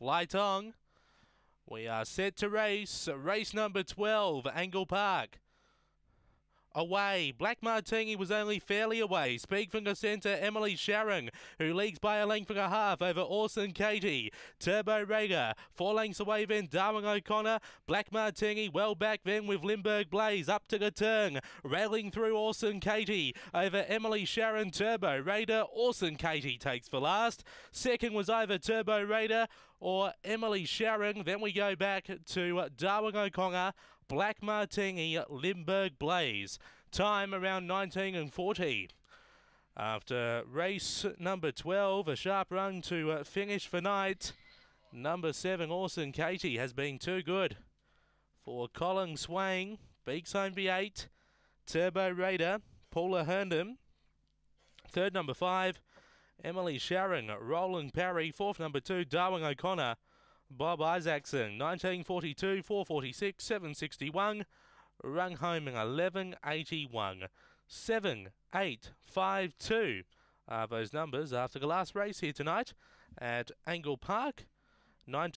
Light on. We are set to race. Race number 12, Angle Park. Away. Black Martini was only fairly away. Speakfinger Centre, Emily Sharon, who leads by a length and a half over Orson Katie. Turbo Raider, four lengths away then Darwin O'Connor. Black Martini well back then with Limburg Blaze up to the turn. Railing through Orson Katie over Emily Sharon. Turbo Raider. Orson Katie takes for last. Second was either Turbo Raider or Emily Sharon. Then we go back to Darwin O'Connor. Black Martini, Limburg Blaze. Time around 19 and 40. After race number 12, a sharp run to uh, finish for night. Number 7, Orson Katie, has been too good. For Colin Swain, Beaks Home V8, Turbo Raider, Paula Herndon. Third, number 5, Emily Sharon, Roland Parry. Fourth, number 2, Darwin O'Connor. Bob Isaacson, 1942, 446, 761, rung home in 1181. 7852 are those numbers after the last race here tonight at Angle Park. 19